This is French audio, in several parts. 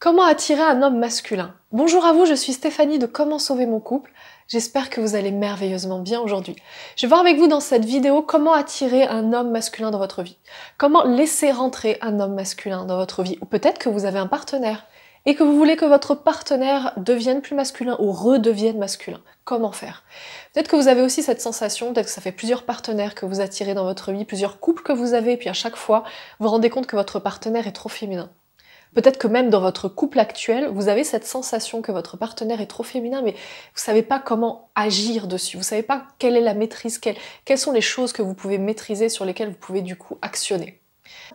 Comment attirer un homme masculin Bonjour à vous, je suis Stéphanie de Comment sauver mon couple. J'espère que vous allez merveilleusement bien aujourd'hui. Je vais voir avec vous dans cette vidéo comment attirer un homme masculin dans votre vie. Comment laisser rentrer un homme masculin dans votre vie. Ou peut-être que vous avez un partenaire et que vous voulez que votre partenaire devienne plus masculin ou redevienne masculin. Comment faire? Peut-être que vous avez aussi cette sensation, peut-être que ça fait plusieurs partenaires que vous attirez dans votre vie, plusieurs couples que vous avez, et puis à chaque fois, vous vous rendez compte que votre partenaire est trop féminin. Peut-être que même dans votre couple actuel, vous avez cette sensation que votre partenaire est trop féminin, mais vous savez pas comment agir dessus. Vous savez pas quelle est la maîtrise, quelles, quelles sont les choses que vous pouvez maîtriser, sur lesquelles vous pouvez du coup actionner.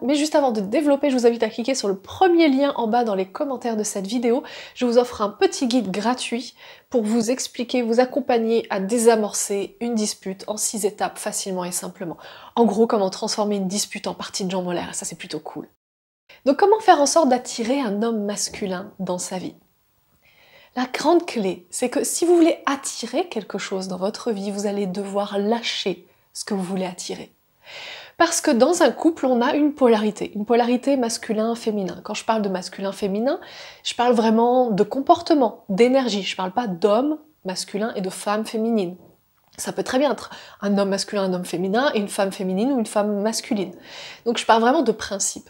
Mais juste avant de développer, je vous invite à cliquer sur le premier lien en bas dans les commentaires de cette vidéo. Je vous offre un petit guide gratuit pour vous expliquer, vous accompagner à désamorcer une dispute en six étapes facilement et simplement. En gros, comment transformer une dispute en partie de jambes en l'air, ça c'est plutôt cool. Donc comment faire en sorte d'attirer un homme masculin dans sa vie? La grande clé, c'est que si vous voulez attirer quelque chose dans votre vie, vous allez devoir lâcher ce que vous voulez attirer. Parce que dans un couple, on a une polarité, une polarité masculin-féminin. Quand je parle de masculin-féminin, je parle vraiment de comportement, d'énergie. Je ne parle pas d'homme masculin et de femme féminine. Ça peut très bien être un homme masculin, un homme féminin, et une femme féminine ou une femme masculine. Donc je parle vraiment de principe.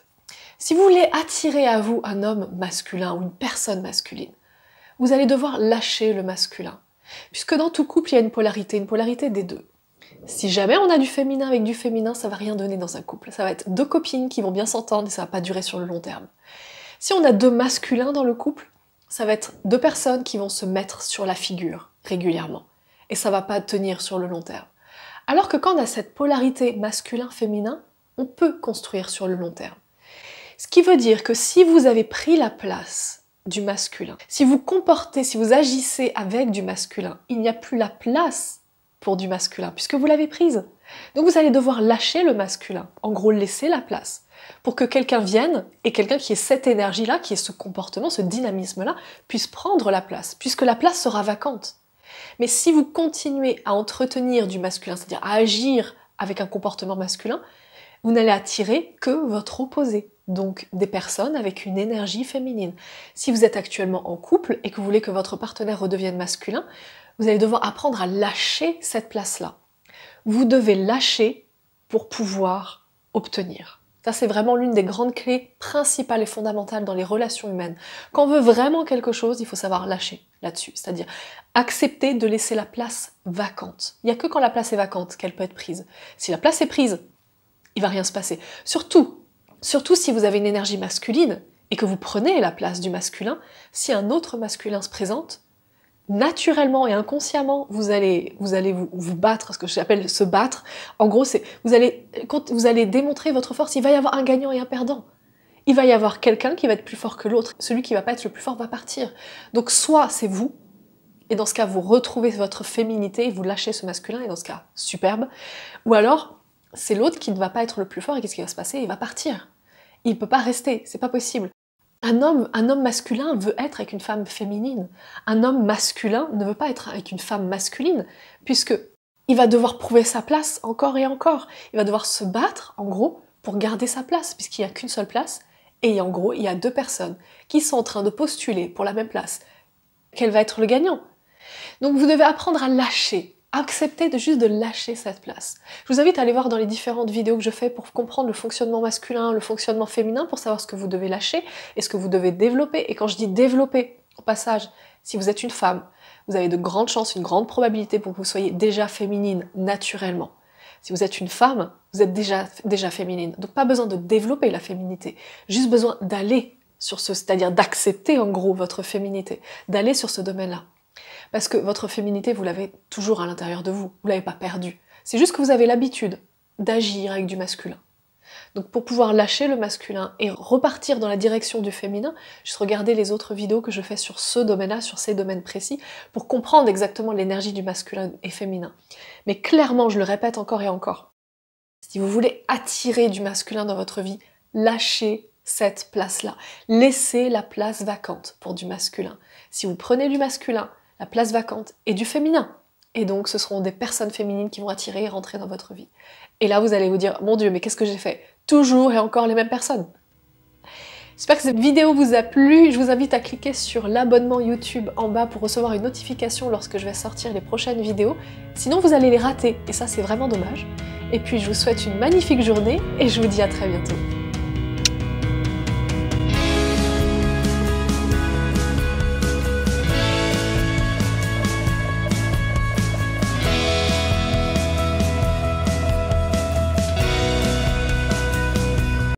Si vous voulez attirer à vous un homme masculin ou une personne masculine, vous allez devoir lâcher le masculin. Puisque dans tout couple, il y a une polarité, une polarité des deux. Si jamais on a du féminin avec du féminin, ça va rien donner dans un couple. Ça va être deux copines qui vont bien s'entendre et ça va pas durer sur le long terme. Si on a deux masculins dans le couple, ça va être deux personnes qui vont se mettre sur la figure régulièrement. Et ça va pas tenir sur le long terme. Alors que quand on a cette polarité masculin-féminin, on peut construire sur le long terme. Ce qui veut dire que si vous avez pris la place du masculin, si vous comportez, si vous agissez avec du masculin, il n'y a plus la place pour du masculin, puisque vous l'avez prise. Donc vous allez devoir lâcher le masculin, en gros laisser la place, pour que quelqu'un vienne et quelqu'un qui ait cette énergie-là, qui ait ce comportement, ce dynamisme-là, puisse prendre la place, puisque la place sera vacante. Mais si vous continuez à entretenir du masculin, c'est-à-dire à agir avec un comportement masculin, vous n'allez attirer que votre opposé donc des personnes avec une énergie féminine. Si vous êtes actuellement en couple et que vous voulez que votre partenaire redevienne masculin, vous allez devoir apprendre à lâcher cette place-là. Vous devez lâcher pour pouvoir obtenir. Ça, c'est vraiment l'une des grandes clés principales et fondamentales dans les relations humaines. Quand on veut vraiment quelque chose, il faut savoir lâcher là-dessus. C'est-à-dire accepter de laisser la place vacante. Il n'y a que quand la place est vacante qu'elle peut être prise. Si la place est prise, il va rien se passer. Surtout Surtout si vous avez une énergie masculine et que vous prenez la place du masculin, si un autre masculin se présente, naturellement et inconsciemment, vous allez vous, allez vous, battre, ce que j'appelle se battre. En gros, c'est vous allez, vous allez démontrer votre force, il va y avoir un gagnant et un perdant. Il va y avoir quelqu'un qui va être plus fort que l'autre. Celui qui va pas être le plus fort va partir. Donc soit c'est vous, et dans ce cas vous retrouvez votre féminité, vous lâchez ce masculin, et dans ce cas superbe, ou alors c'est l'autre qui ne va pas être le plus fort et qu'est-ce qui va se passer? Il va partir il peut pas rester, c'est pas possible. Un homme, un homme masculin veut être avec une femme féminine. Un homme masculin ne veut pas être avec une femme masculine, puisque il va devoir prouver sa place encore et encore. Il va devoir se battre, en gros, pour garder sa place, puisqu'il n'y a qu'une seule place. Et en gros, il y a deux personnes qui sont en train de postuler pour la même place. Quel va être le gagnant? Donc vous devez apprendre à lâcher, acceptez de juste de lâcher cette place. Je vous invite à aller voir dans les différentes vidéos que je fais pour comprendre le fonctionnement masculin, le fonctionnement féminin, pour savoir ce que vous devez lâcher et ce que vous devez développer. Et quand je dis développer, au passage, si vous êtes une femme, vous avez de grandes chances, une grande probabilité pour que vous soyez déjà féminine naturellement. Si vous êtes une femme, vous êtes déjà, déjà féminine. Donc pas besoin de développer la féminité, juste besoin d'aller sur ce, c'est-à-dire d'accepter en gros votre féminité, d'aller sur ce domaine-là. Parce que votre féminité, vous l'avez toujours à l'intérieur de vous, vous l'avez pas perdue. C'est juste que vous avez l'habitude d'agir avec du masculin. Donc pour pouvoir lâcher le masculin et repartir dans la direction du féminin, juste regarder les autres vidéos que je fais sur ce domaine-là, sur ces domaines précis, pour comprendre exactement l'énergie du masculin et féminin. Mais clairement, je le répète encore et encore, si vous voulez attirer du masculin dans votre vie, lâchez cette place-là. Laissez la place vacante pour du masculin. Si vous prenez du masculin, la place vacante et du féminin. Et donc ce seront des personnes féminines qui vont attirer et rentrer dans votre vie. Et là vous allez vous dire, mon Dieu, mais qu'est-ce que j'ai fait? Toujours et encore les mêmes personnes. J'espère que cette vidéo vous a plu. Je vous invite à cliquer sur l'abonnement YouTube en bas pour recevoir une notification lorsque je vais sortir les prochaines vidéos. Sinon, vous allez les rater et ça, c'est vraiment dommage. Et puis, je vous souhaite une magnifique journée et je vous dis à très bientôt.